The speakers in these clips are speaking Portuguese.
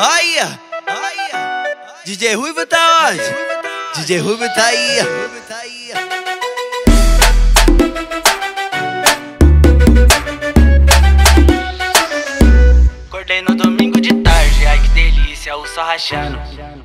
Aí, aí, DJ Ruivo tá onde? DJ Ruivo tá aí. Delícia, o sol rachando.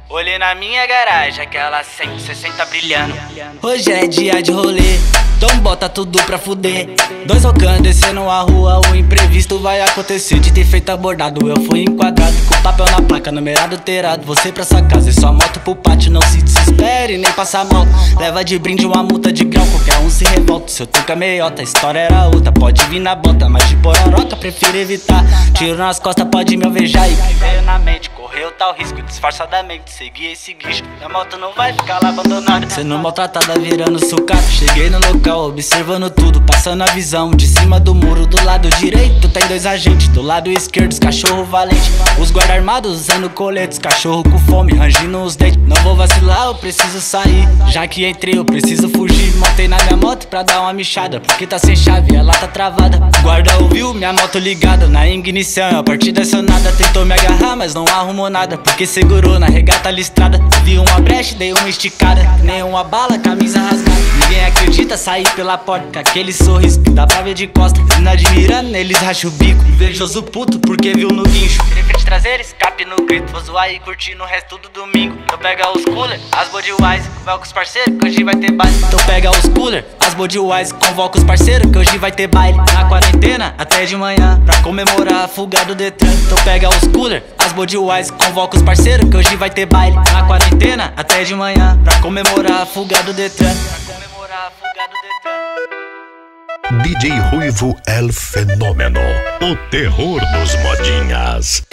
Olhei na minha garagem, aquela 160 brilhando. Hoje é dia de rolê, então bota tudo pra fuder. Dois rocando descendo a rua, o imprevisto vai acontecer. De ter feito abordado, eu fui enquadrado. Com papel na placa, numerado terado. Você pra sua casa e sua moto pro pátio. Não se desespere, nem passa mal. Leva de brinde uma multa de grau, qualquer um se revolta. Seu truque é meiota, a história era outra. Pode vir na bota, mas de pororoca prefiro evitar. Tiro nas costas, pode me alvejar e disfarçadamente segui esse guicho. Minha moto não vai ficar lá abandonada. Sendo maltratada, virando sucata. Cheguei no local, observando tudo, passando a visão. De cima do muro, do lado direito tem dois agentes. Do lado esquerdo, os cachorro valente. Os guarda armados usando coletes, cachorro com fome, rangindo os dentes. Não vou vacilar, eu preciso sair. Já que entrei, eu preciso fugir. Montei na minha moto pra dar uma michada. Porque tá sem chave, ela tá travada. Guarda ouviu, minha moto ligada na ignição. A partir dessa nada tentou me agarrar, mas não arrumou nada. Porque segurou na regata listrada. Vi uma brecha, dei uma esticada. Nenhuma bala, camisa rasgada. Ninguém acredita sair pela porta com aquele sorriso que dá pra ver de costa. Inadmirando, eles racham o bico. Invejoso puto porque viu no guincho. Prefiro trazer escape no grito. Vou zoar e curtir no resto do domingo. Então pega os cooler, as Budweiser. Convoca os parceiros que hoje vai ter baile. Então pega os cooler, as Budweiser. Convoca os parceiros que hoje vai ter baile. Na quarentena, até de manhã. Pra comemorar a fuga do Detran. Então pega os cooler, as Budweiser. Convoca os parceiros que hoje vai ter baile. Na quarentena, até de manhã. Pra comemorar a fuga do Detran. Pra comemorar a fuga do Detran. DJ Ruivo El Fenômeno. O terror dos modinhas.